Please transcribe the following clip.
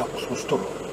Campos Costurou.